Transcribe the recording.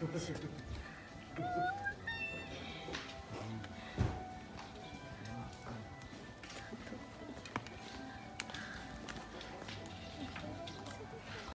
Obrigado.